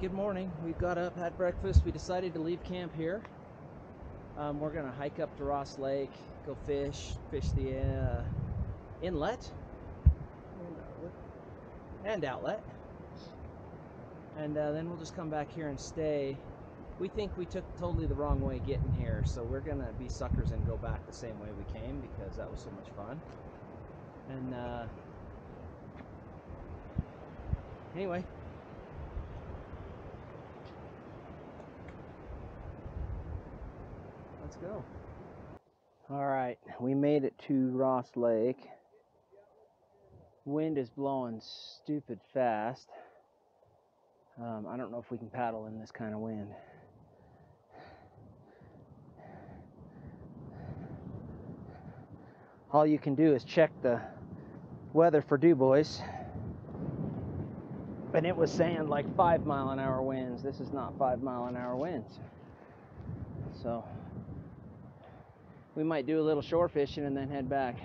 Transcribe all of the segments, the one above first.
good morning. We got up, had breakfast. We decided to leave camp here. Um, we're gonna hike up to Ross Lake, go fish, fish the uh, inlet and outlet, and uh, then we'll just come back here and stay. We think we took totally the wrong way getting here, so we're gonna be suckers and go back the same way we came because that was so much fun. And uh, anyway, let's go. All right, we made it to Ross Lake. Wind is blowing stupid fast. Um, I don't know if we can paddle in this kind of wind. All you can do is check the weather for Dubois. And it was saying like five mile an hour winds. This is not five mile an hour winds. So we might do a little shore fishing and then head back.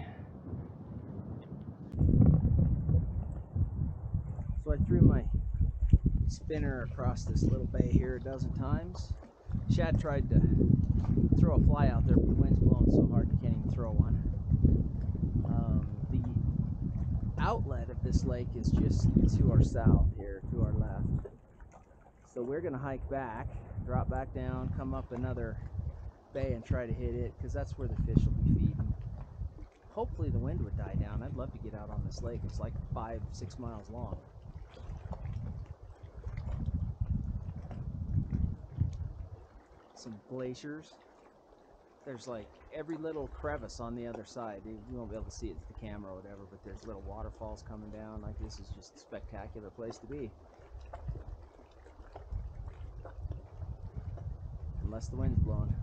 So I threw my spinner across this little bay here a dozen times. Shad tried to throw a fly out there, but the wind's blowing so hard you can't even throw one. Um, the outlet of this lake is just to our south here, to our left. So we're gonna hike back, drop back down, come up another bay and try to hit it because that's where the fish will be feeding. Hopefully the wind would die down. I'd love to get out on this lake. It's like five, six miles long. Some glaciers. There's like every little crevice on the other side. You won't be able to see it with the camera or whatever, but there's little waterfalls coming down. Like this is just a spectacular place to be. Unless the wind's blowing.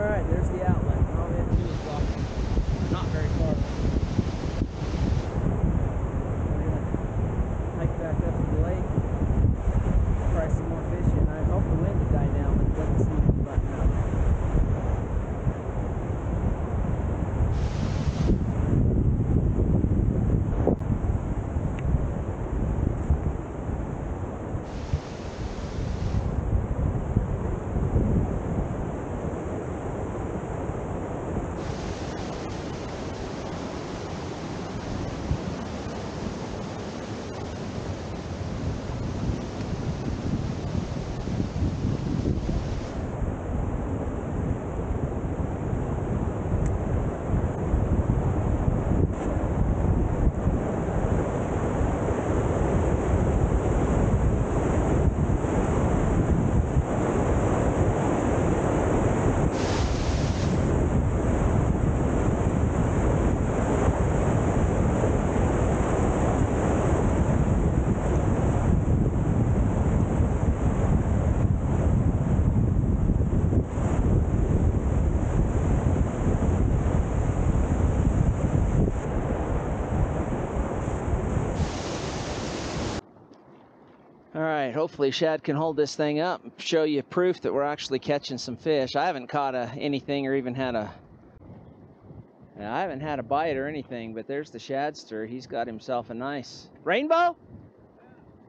All right, there's the outlet. All we have to do is walk not very far. We're gonna hike back up to the lake, try some more fishing. I hope the wind would die down, but it doesn't seem to be letting up. All right, hopefully Shad can hold this thing up and show you proof that we're actually catching some fish. I haven't caught a, anything or even had a I haven't had a bite or anything, but there's the Shadster. He's got himself a nice rainbow.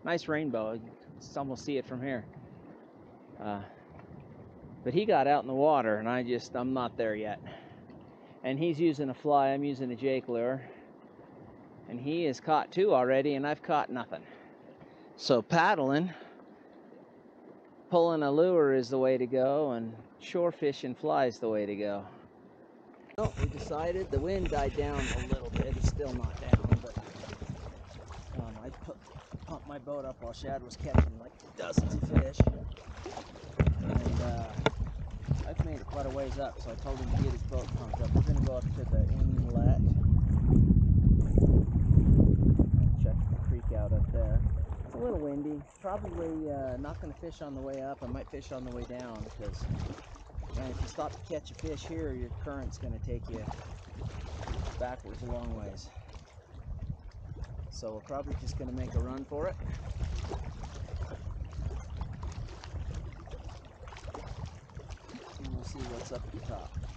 Nice rainbow. You can almost see it from here. Uh, but he got out in the water, and I just I'm not there yet. And he's using a fly. I'm using a Jake lure, and he has caught two already, and I've caught nothing. So paddling, pulling a lure is the way to go, and shore fishing fly is the way to go. Well, we decided the wind died down a little bit. It's still not down, but um, I pumped my boat up while Shad was catching like dozens of fish. And uh, I've made it quite a ways up, so I told him to get his boat pumped up. We're going to go up to the inlet and check the creek out up there. It's a little Probably uh, not going to fish on the way up. I might fish on the way down because if you stop to catch a fish here, your current's going to take you backwards a long ways. So we're probably just going to make a run for it. And we'll see what's up at the top.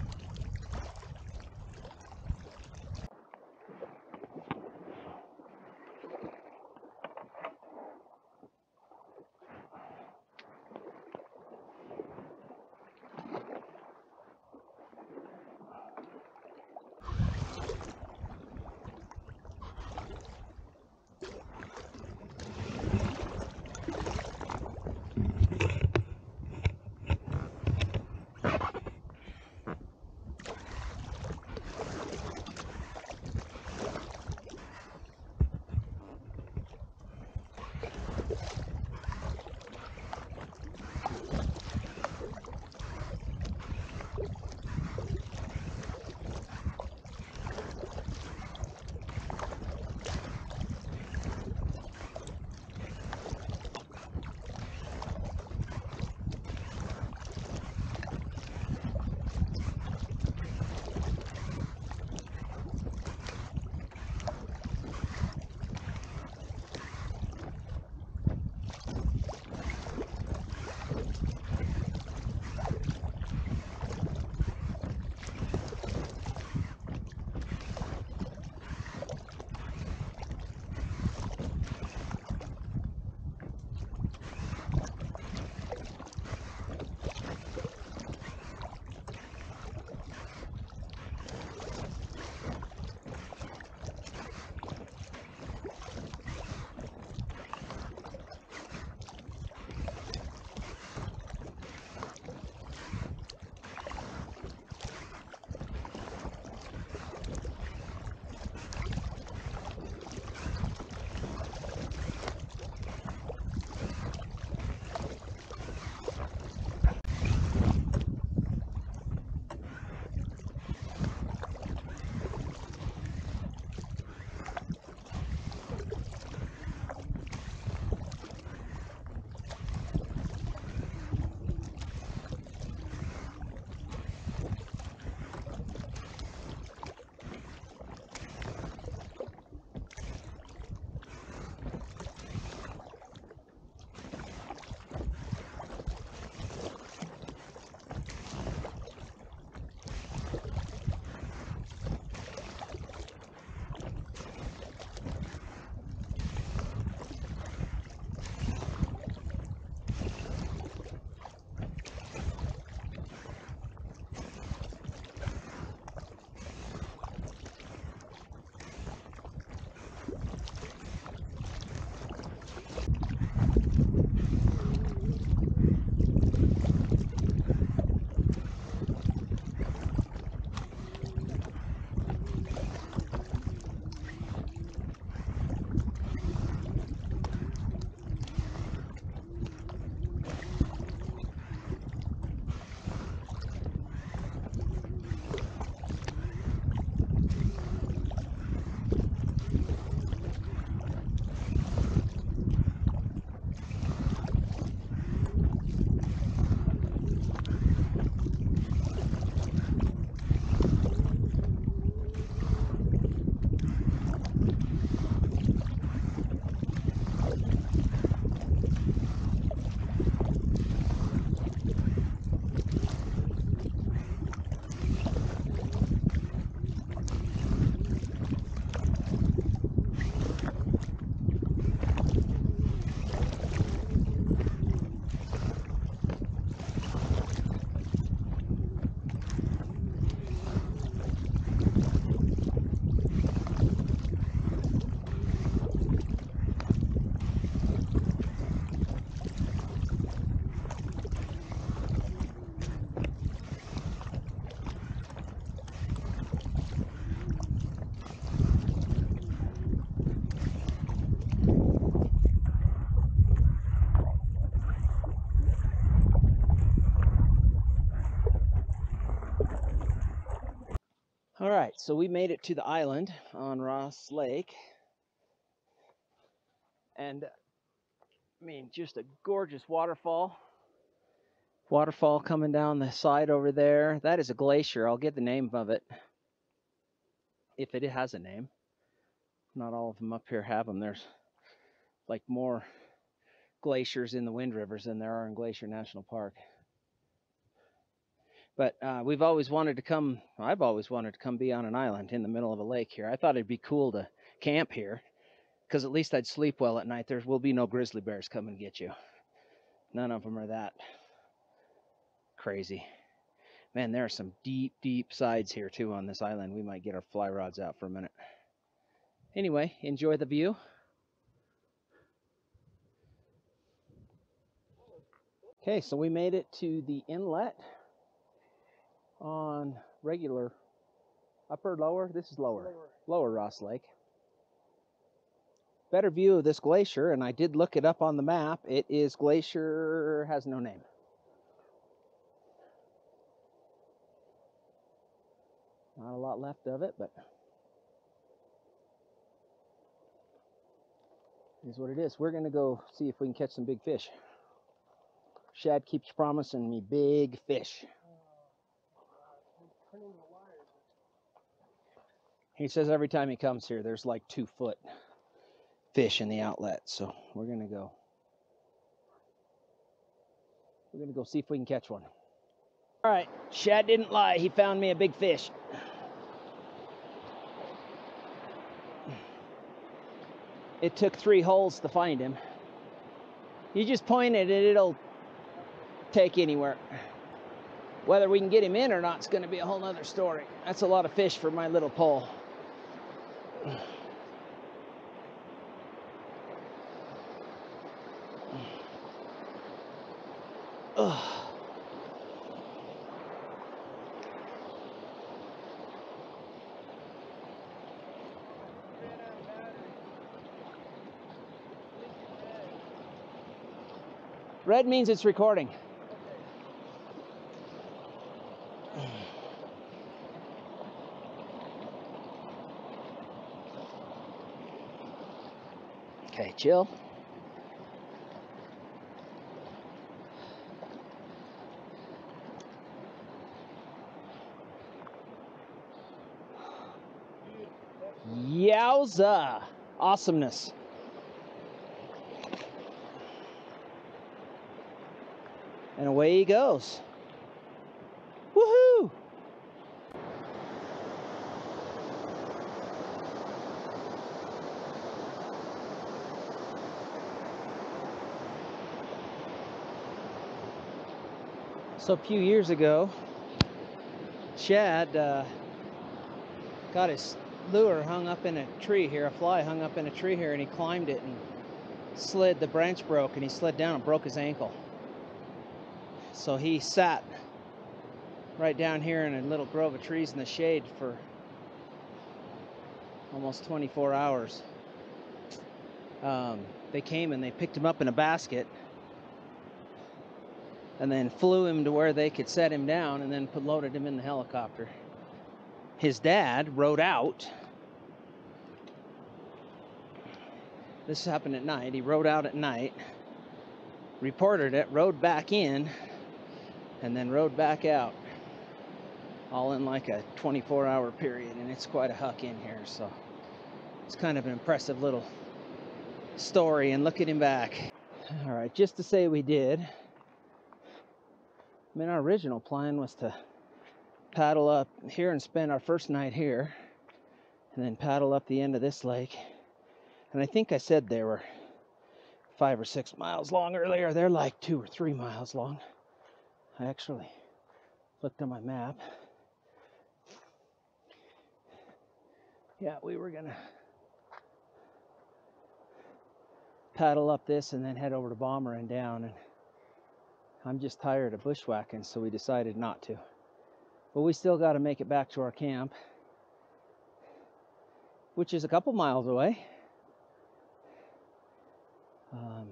So we made it to the island on Ross Lake. And I mean, just a gorgeous waterfall. Waterfall coming down the side over there. That is a glacier. I'll get the name of it if it has a name. Not all of them up here have them. There's like more glaciers in the Wind Rivers than there are in Glacier National Park. But uh, we've always wanted to come, I've always wanted to come be on an island in the middle of a lake here. I thought it'd be cool to camp here because at least I'd sleep well at night. There will be no grizzly bears come and get you. None of them are that crazy. Man, there are some deep, deep sides here too on this island. We might get our fly rods out for a minute. Anyway, enjoy the view. Okay, so we made it to the inlet on regular upper, lower. This is lower, lower, lower Ross Lake. Better view of this glacier, and I did look it up on the map. It is glacier has no name. Not a lot left of it, but is what it is. We're going to go see if we can catch some big fish. Shad keeps promising me big fish. He says every time he comes here, there's like two foot fish in the outlet. So we're going to go. We're going to go see if we can catch one. All right, Shad didn't lie. He found me a big fish. It took three holes to find him. You just point it and it'll take anywhere. Whether we can get him in or not is going to be a whole other story. That's a lot of fish for my little pole. Ugh. Red means it's recording. Okay, chill. Yowza! Awesomeness. And away he goes. So a few years ago, Chad uh, got his lure hung up in a tree here, a fly hung up in a tree here, and he climbed it and slid. The branch broke, and he slid down and broke his ankle. So he sat right down here in a little grove of trees in the shade for almost 24 hours. Um, they came and they picked him up in a basket and then flew him to where they could set him down and then put, loaded him in the helicopter. His dad rode out. This happened at night. He rode out at night, reported it, rode back in, and then rode back out. All in like a 24 hour period, and it's quite a huck in here, so it's kind of an impressive little story. And look at him back. All right, just to say we did. I mean, our original plan was to paddle up here and spend our first night here, and then paddle up the end of this lake. And I think I said they were five or six miles long earlier. They're like two or three miles long. I actually looked on my map. Yeah, we were gonna paddle up this and then head over to Bomber and down and I'm just tired of bushwhacking, so we decided not to. But we still got to make it back to our camp, which is a couple miles away. Um,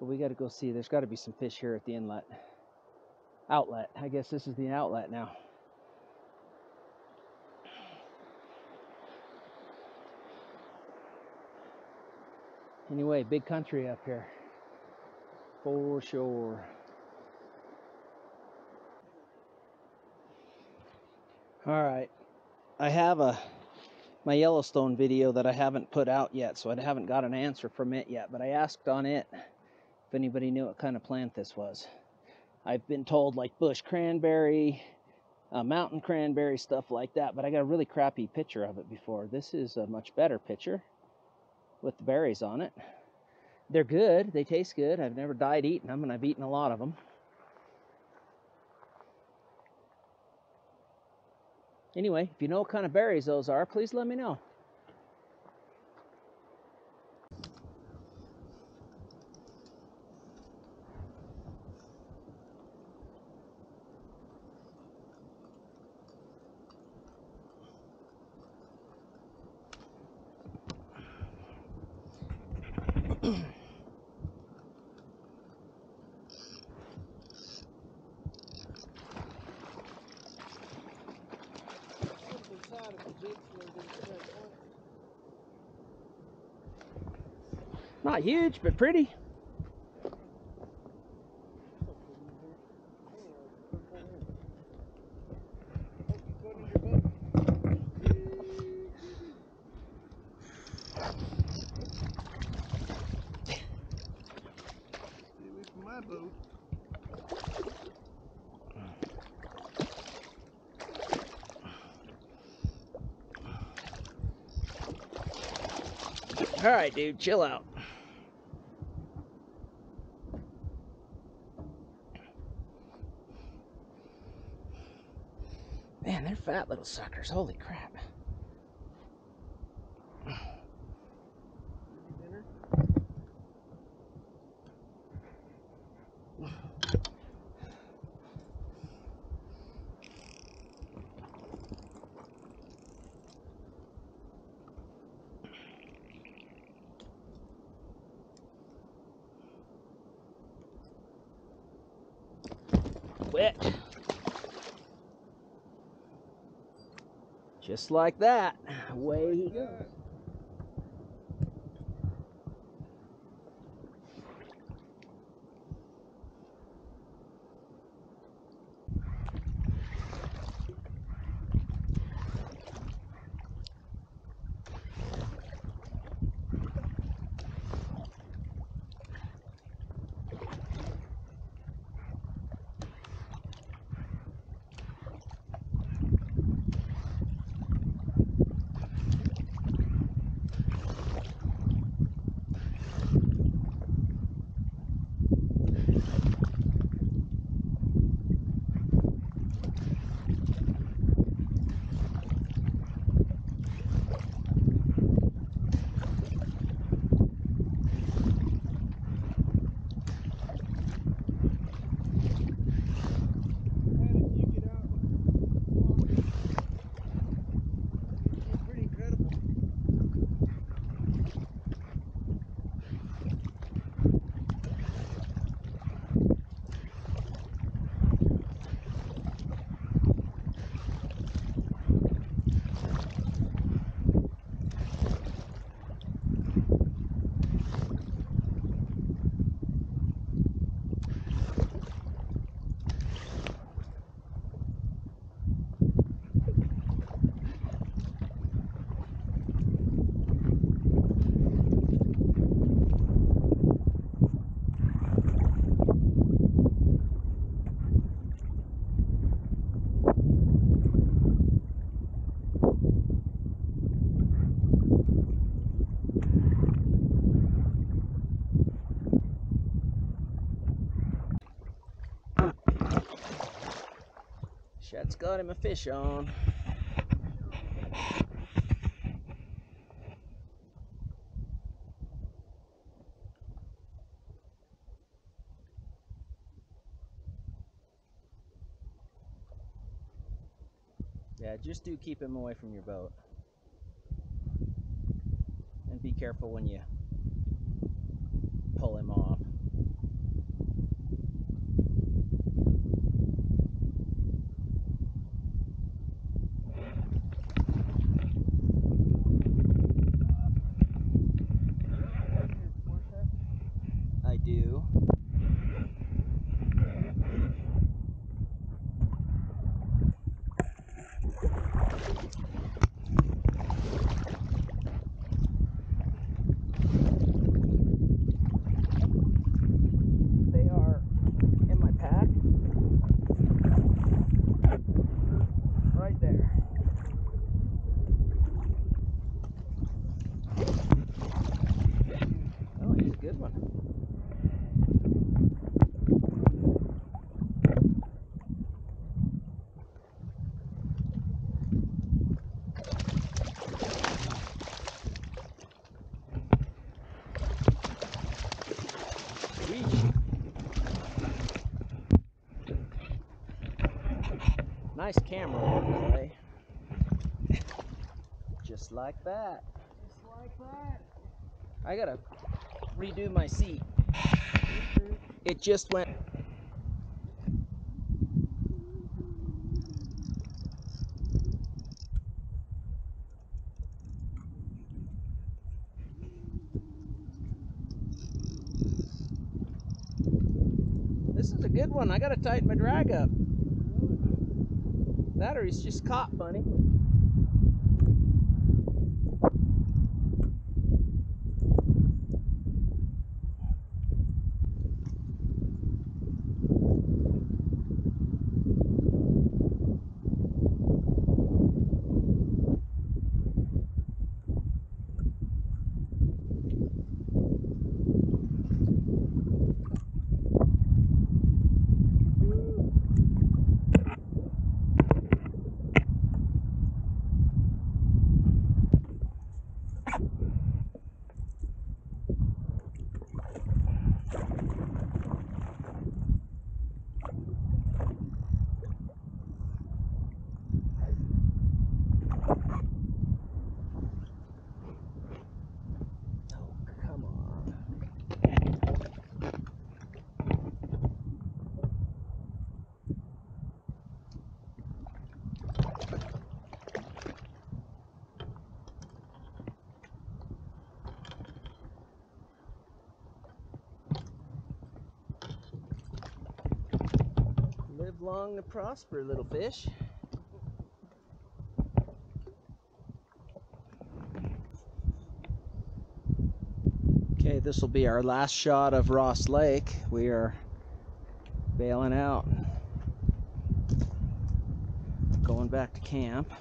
but we got to go see. There's got to be some fish here at the inlet. Outlet. I guess this is the outlet now. Anyway, big country up here. For sure. All right. I have a my Yellowstone video that I haven't put out yet, so I haven't got an answer from it yet, but I asked on it if anybody knew what kind of plant this was. I've been told like bush cranberry, uh, mountain cranberry, stuff like that, but I got a really crappy picture of it before. This is a much better picture with the berries on it. They're good, they taste good. I've never died eating them, and I've eaten a lot of them. Anyway, if you know what kind of berries those are, please let me know. Not huge, but pretty. All right, dude, chill out. Man, they're fat little suckers. Holy crap. Wet. Just like that. Away he goes. Shad's got him a fish on. Yeah, just do keep him away from your boat. And be careful when you do. Camera Clay. Just like that. Just like that. I gotta redo my seat. It just went. This is a good one. I gotta tighten my drag up. He's just caught funny. Oh, come on. Live to prosper, little fish. Okay, this will be our last shot of Ross Lake. We are bailing out. Going back to camp.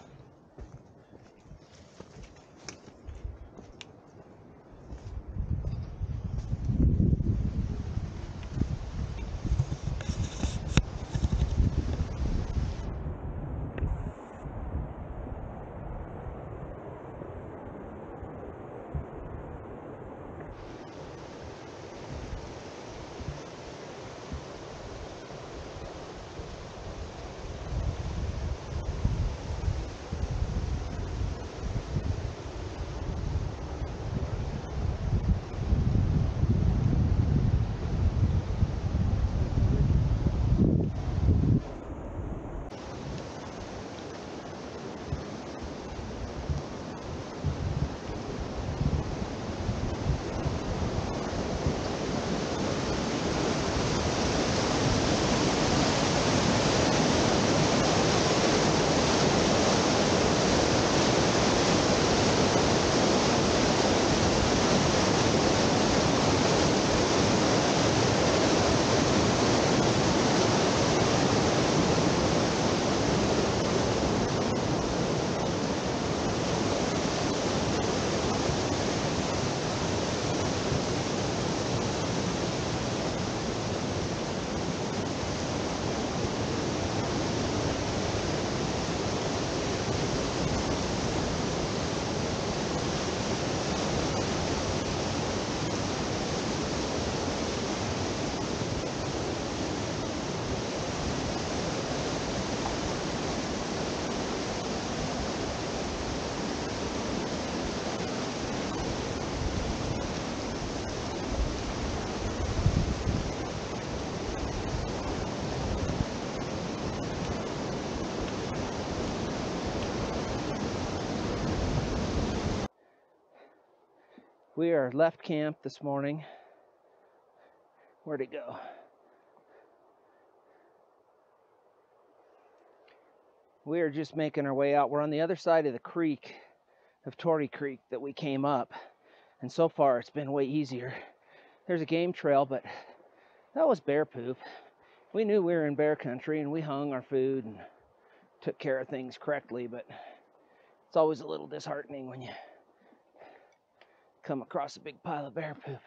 We are left camp this morning. Where'd it go? We are just making our way out. We're on the other side of the creek, of Torrey Creek, that we came up. And so far, it's been way easier. There's a game trail, but that was bear poop. We knew we were in bear country and we hung our food and took care of things correctly, but it's always a little disheartening when you come across a big pile of bear poop.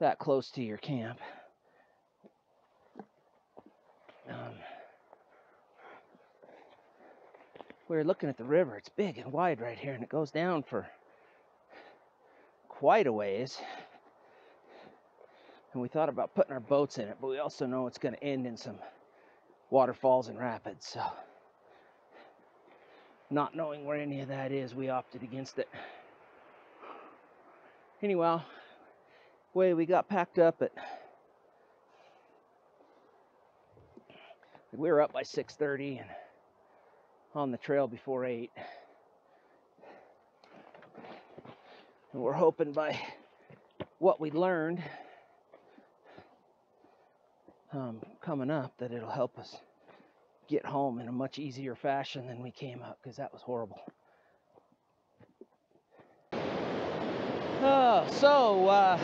that close to your camp. Um, we were looking at the river. It's big and wide right here, and it goes down for quite a ways. And we thought about putting our boats in it, but we also know it's going to end in some waterfalls and rapids. So, not knowing where any of that is, we opted against it. Anyway, way we got packed up at we were up by 6:30 and on the trail before 8. And we're hoping by what we learned um, coming up that it'll help us get home in a much easier fashion than we came up because that was horrible. Oh, so uh,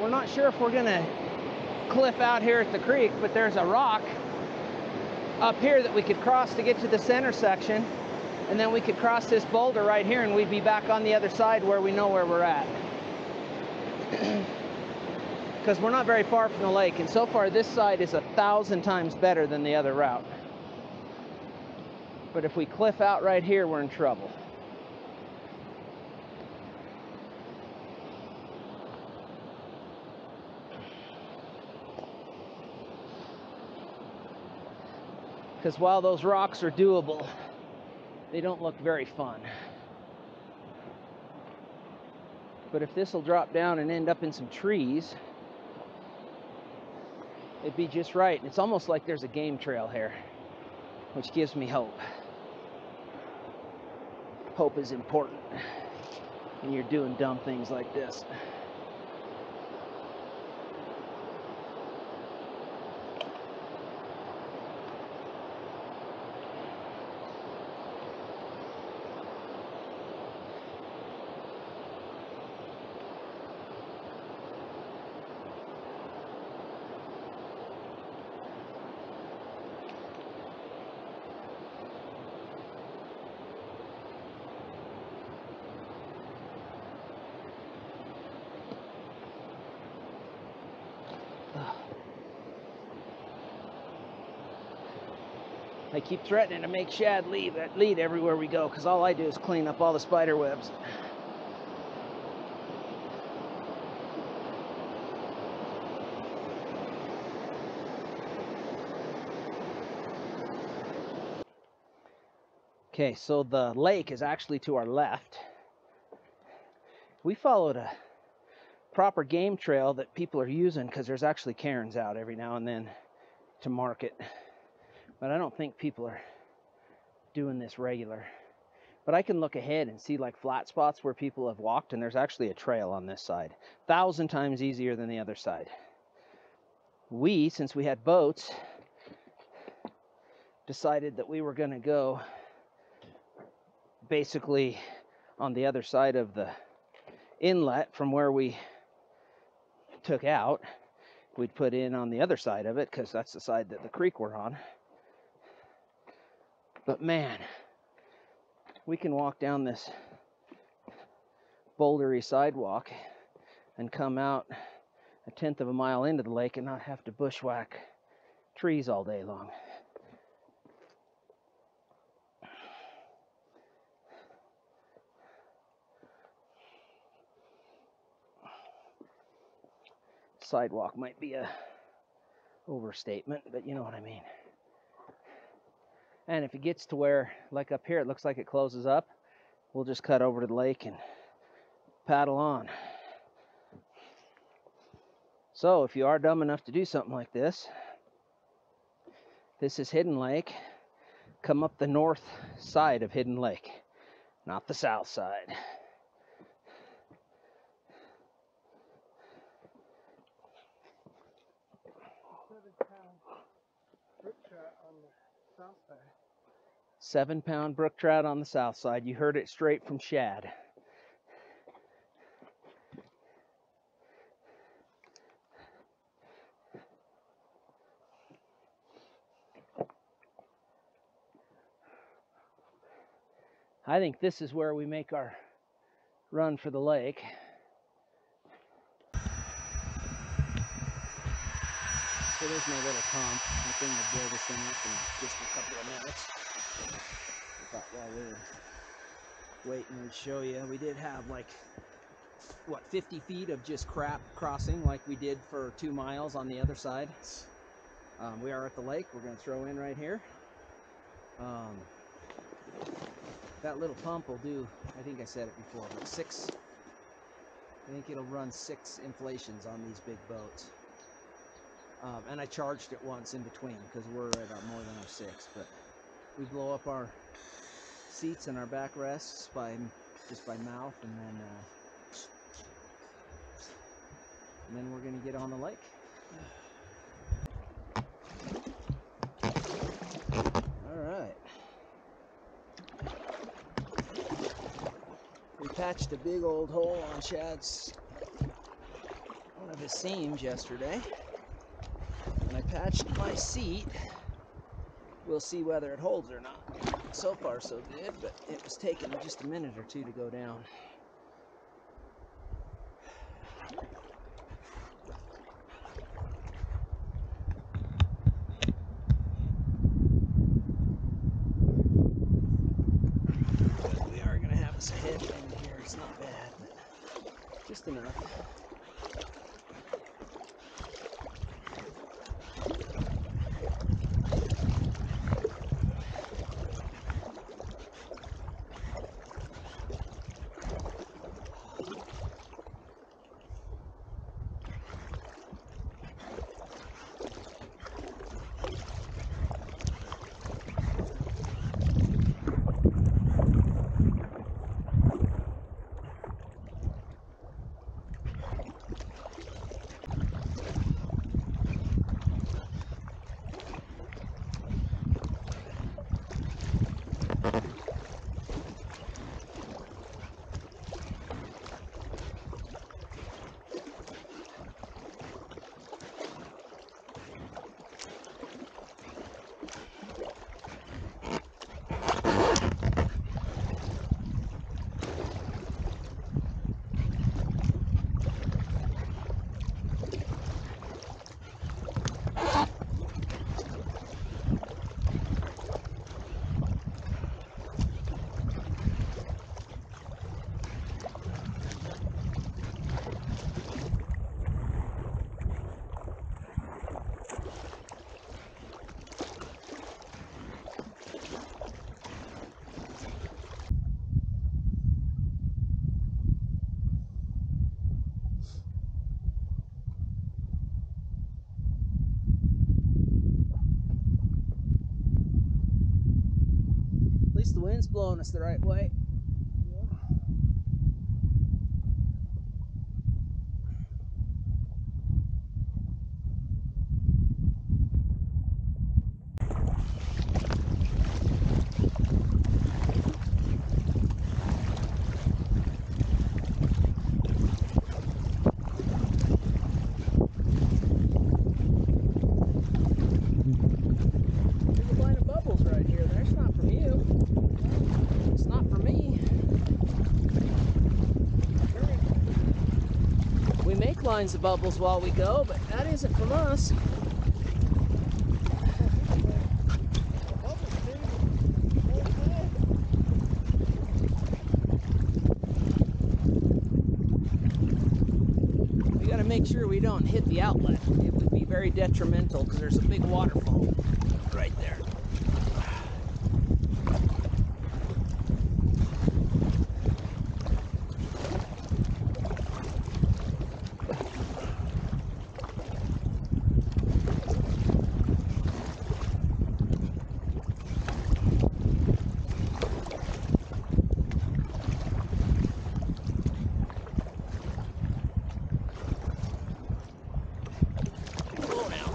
we're not sure if we're gonna cliff out here at the creek, but there's a rock up here that we could cross to get to the center section, and then we could cross this boulder right here, and we'd be back on the other side where we know where we're at. Because we're not very far from the lake, and so far this side is a thousand times better than the other route. But if we cliff out right here, we're in trouble. Because while those rocks are doable, they don't look very fun. But if this will drop down and end up in some trees, it'd be just right. And it's almost like there's a game trail here, which gives me hope. Hope is important when you're doing dumb things like this. Keep threatening to make Shad leave that lead everywhere we go because all I do is clean up all the spider webs. Okay, so the lake is actually to our left. We followed a proper game trail that people are using because there's actually cairns out every now and then to market. But I don't think people are doing this regular. But I can look ahead and see like flat spots where people have walked, and there's actually a trail on this side. Thousand times easier than the other side. We, since we had boats, decided that we were going to go basically on the other side of the inlet from where we took out. We'd put in on the other side of it because that's the side that the creek we're on. But man, we can walk down this bouldery sidewalk and come out a tenth of a mile into the lake and not have to bushwhack trees all day long. Sidewalk might be a overstatement, but you know what I mean. And if it gets to where, like up here, it looks like it closes up, we'll just cut over to the lake and paddle on. So if you are dumb enough to do something like this, this is Hidden Lake. Come up the north side of Hidden Lake, not the south side. Seven pound brook trout on the south side. You heard it straight from Shad. I think this is where we make our run for the lake. So there's my little pump. I think I'll blow this thing up in just a couple of minutes. Thought while we were waiting, we'd show you. We did have like, what, 50 feet of just crap crossing like we did for two miles on the other side. Um, we are at the lake. We're going to throw in right here. Um, that little pump will do, I think I said it before, but six, I think it'll run six inflations on these big boats. Um, and I charged it once in between because we're at uh, more than our six. But we blow up our seats and our backrests by just by mouth, and then uh, and then we're gonna get on the lake. All right. We patched a big old hole on Shad's one of his seams yesterday and I patched my seat. We'll see whether it holds or not. So far so good, but it was taking just a minute or two to go down. We are going to have us a headwind here. It's not bad, but just enough. The wind's blowing us the right way. There's a line of bubbles right here. That's not from you. It's not for me. Lines of bubbles while we go, but that isn't from us. We got to make sure we don't hit the outlet. It would be very detrimental because there's a big waterfall right there. Oh, now.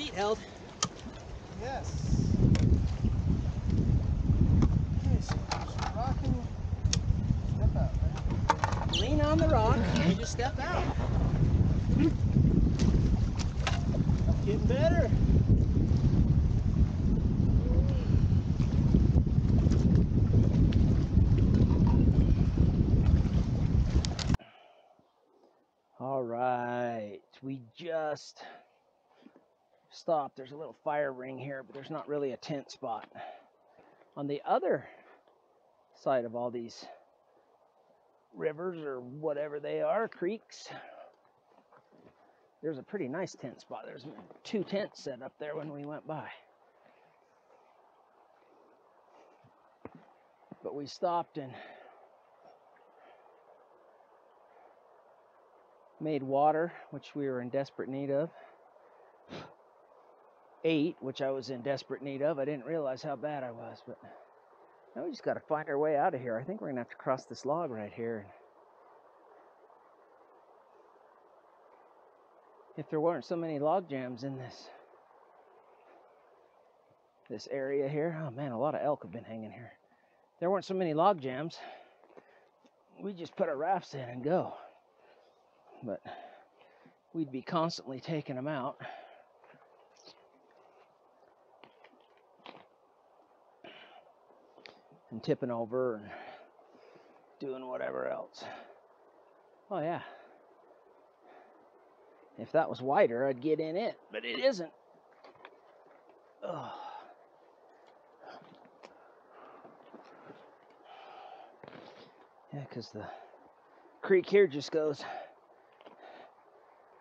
Seat held. Yes. Okay, so just rocking. Step out, right? Lean on the rock and just step out. Getting better. All right, we just stopped. There's a little fire ring here, but there's not really a tent spot. On the other side of all these rivers or whatever they are, creeks, there's a pretty nice tent spot. There's two tents set up there when we went by. But we stopped and made water, which we were in desperate need of. Ate, which I was in desperate need of. I didn't realize how bad I was, but now we just got to find our way out of here. I think we're going to have to cross this log right here. If there weren't so many log jams in this this area here, oh man, a lot of elk have been hanging here. There weren't so many log jams. We just put our rafts in and go but we'd be constantly taking them out. And tipping over and doing whatever else. Oh, yeah. If that was wider, I'd get in it, but it isn't. Ugh. Yeah, because the creek here just goes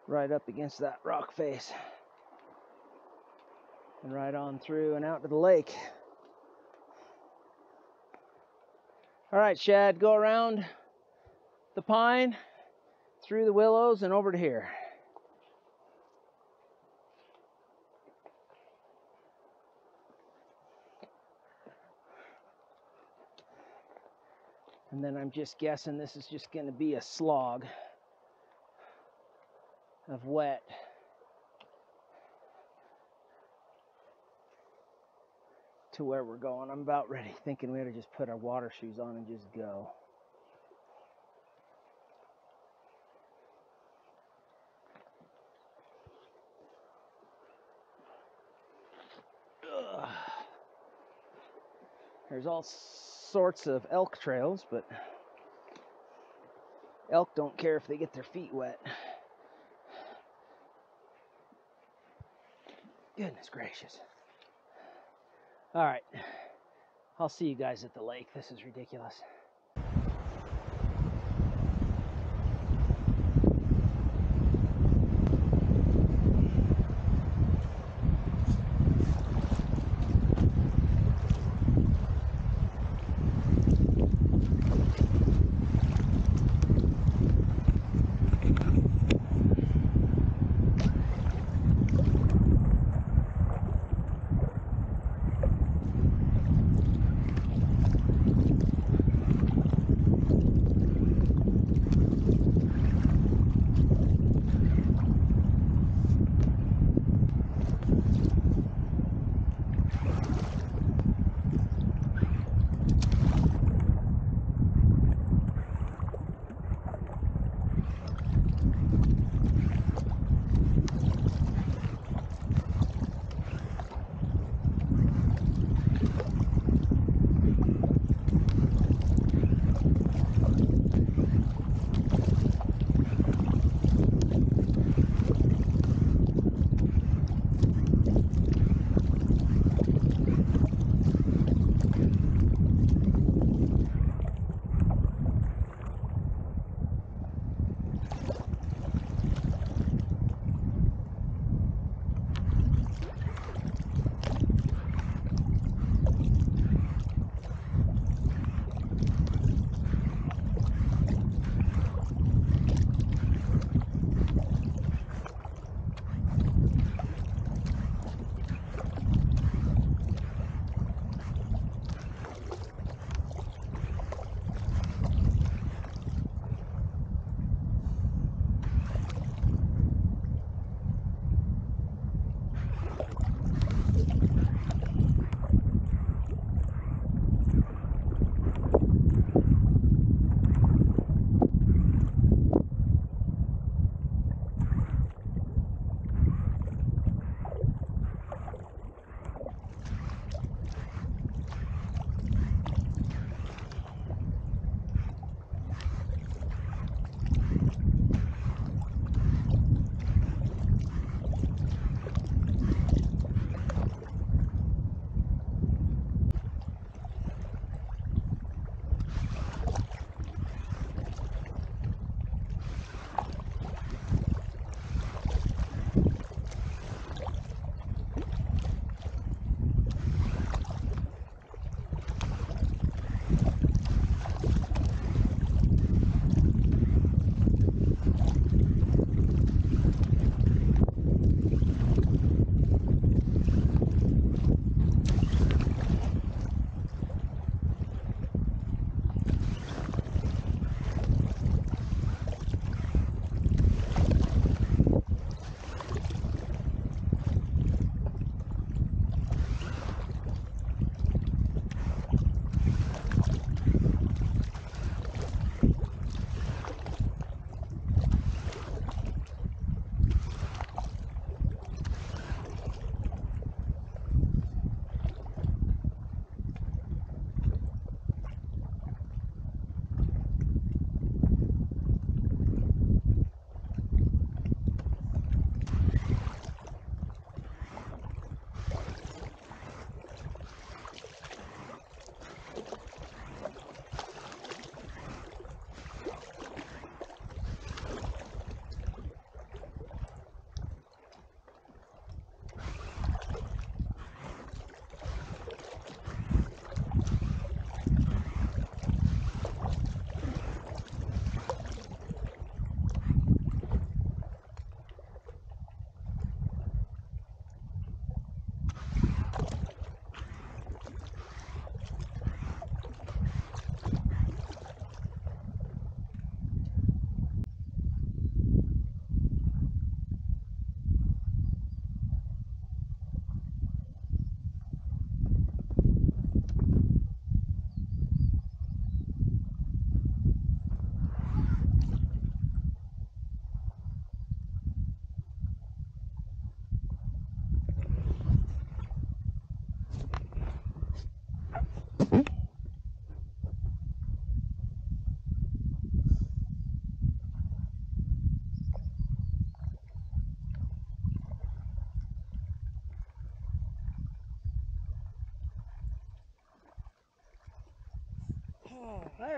right up against that rock face and right on through and out to the lake. All right, Shad, go around the pine, through the willows, and over to here. And then I'm just guessing this is just going to be a slog of wet. To where we're going. I'm about ready, thinking we ought to just put our water shoes on and just go. There's all sorts of elk trails, but elk don't care if they get their feet wet. Goodness gracious. All right. I'll see you guys at the lake. This is ridiculous.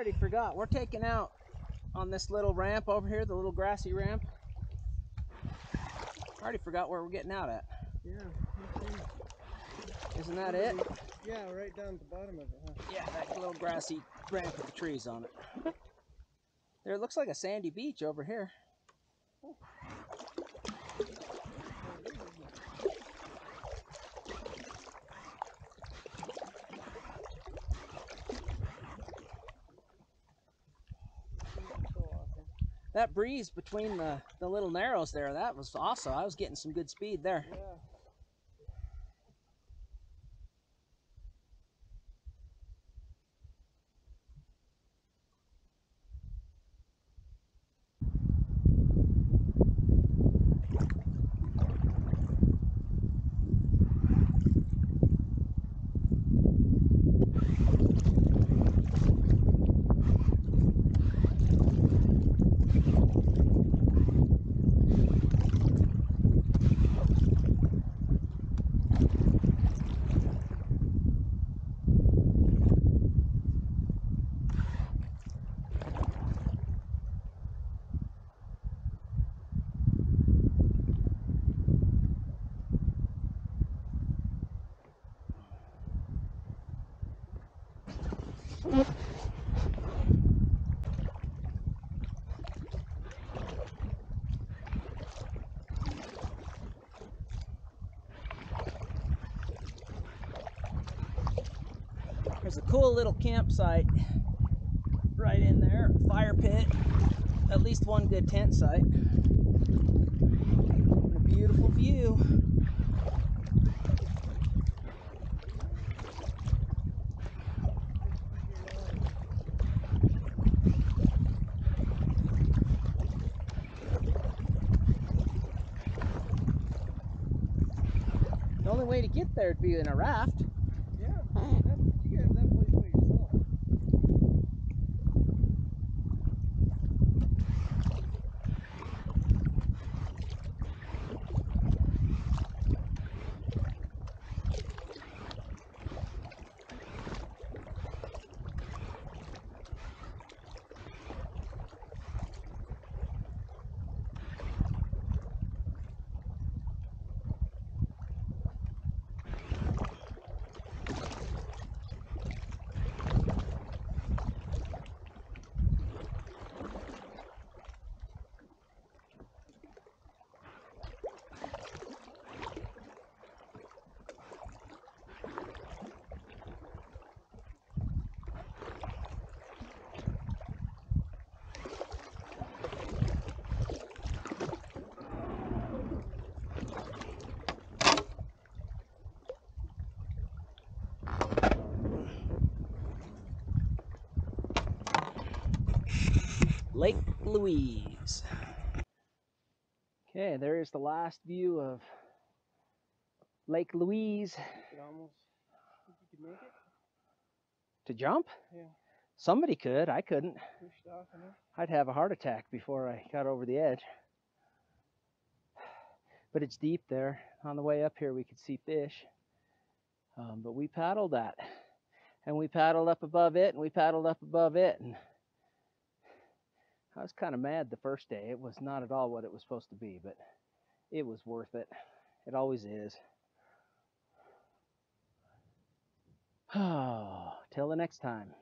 Already forgot. We're taking out on this little ramp over here, the little grassy ramp. I already forgot where we're getting out at. yeah. Isn't that it? Yeah, right down at the bottom of it, huh? Yeah, that little grassy ramp with the trees on it. There, it looks like a sandy beach over here. So awesome. That breeze between the, the little narrows there, that was awesome. I was getting some good speed there. Yeah. Cool little campsite right in there, fire pit, at least one good tent site. And a beautiful view. The only way to get there would be in a raft. Louise. Okay, there is the last view of Lake Louise. Almost you could make it. To jump? Yeah. Somebody could, I couldn't. Pushed off enough. I'd have a heart attack before I got over the edge. But it's deep there. On the way up here, we could see fish. Um, but we paddled that. And we paddled up above it, and we paddled up above it. And I was kind of mad the first day. It was not at all what it was supposed to be, but it was worth it. It always is. Till the next time.